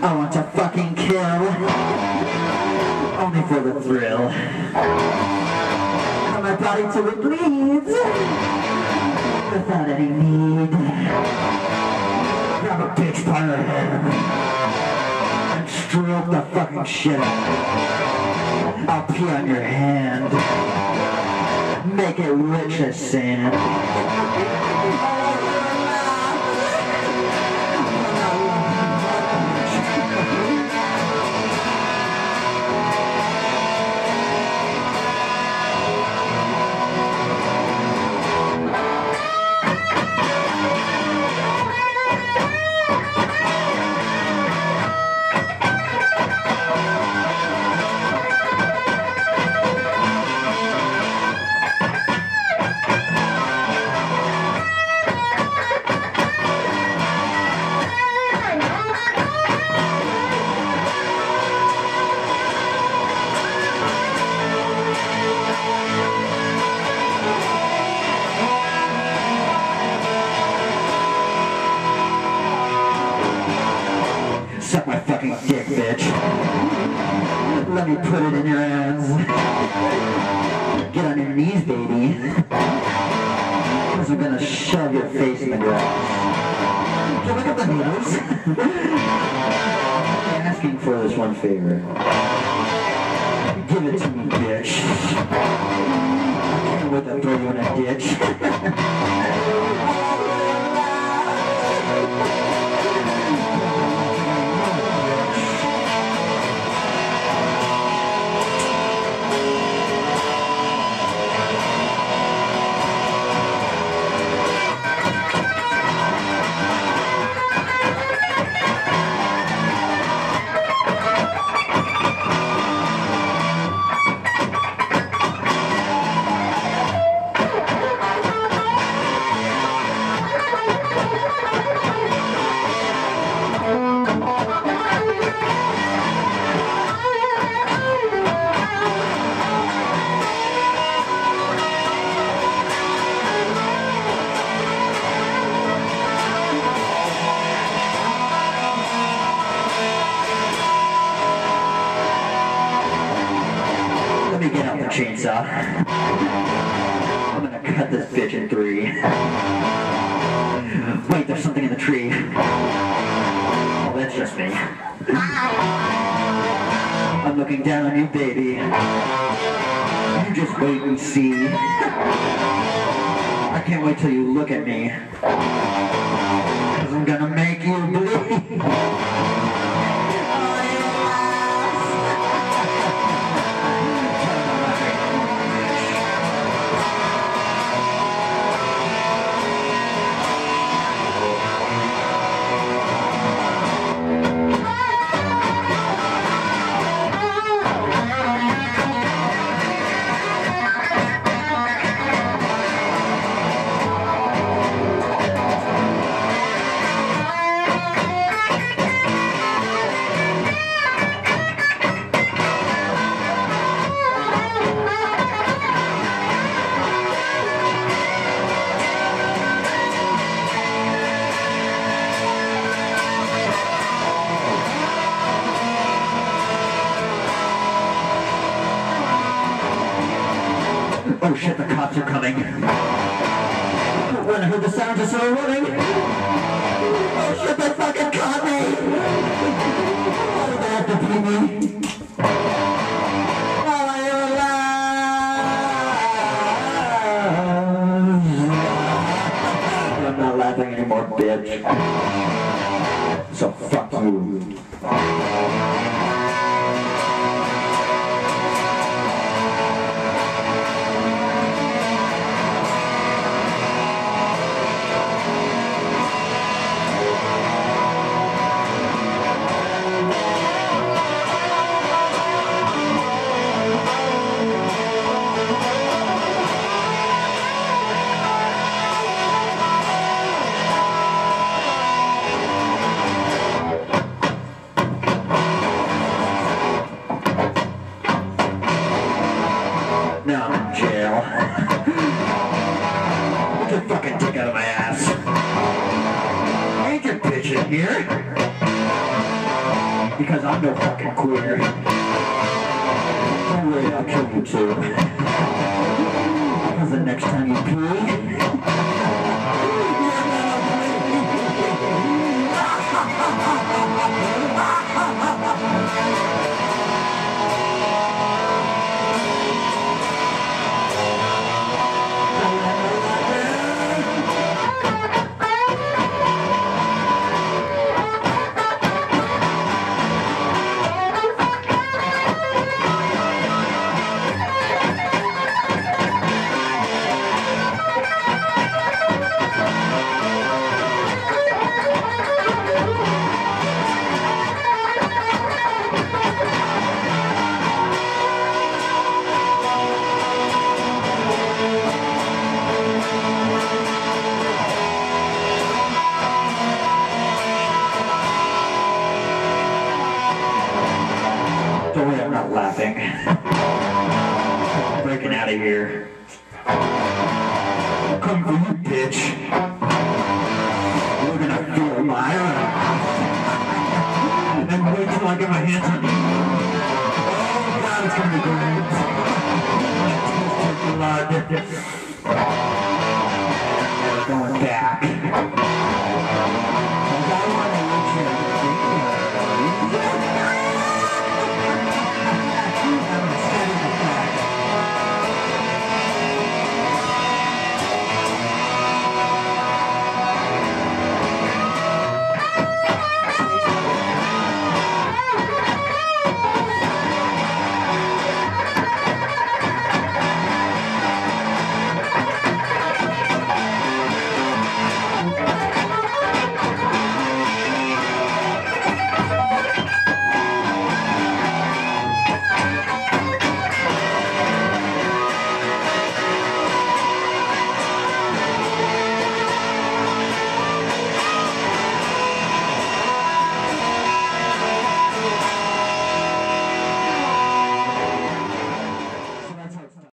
I want to fucking kill. Only for the thrill. From my body till it bleeds. Without any need. Grab a bitch by her hair. And stroke the fucking shit. I'll pee on your hand. Make it rich as sand. Put it in your hands. Get on your knees, baby. Because I'm gonna shove your face in the grass. Can I get the needles? I'm asking for this one favor. Give it to me, bitch. I can't wait to throw you in a ditch. Me get out the chainsaw. I'm gonna cut this bitch in three. Wait, there's something in the tree. Oh, that's just me. I'm looking down on you, baby. You just wait and see. I can't wait till you look at me. Cause I'm gonna make Oh shit, the cops are coming. When I heard the sound, I started running. Oh shit, they fucking caught me. Did they have to beat me? Oh. I'm not laughing anymore, bitch. So Now I'm in jail. Get the fucking dick out of my ass. Ain't your bitch in here? Because I'm no fucking queer. Don't worry, I'll kill you too. Because the next time you pee, not laughing. Breaking out of here. Come for you, bitch. You're gonna feel my And wait till I get my hands on you. Oh god, it's gonna be great. Blood.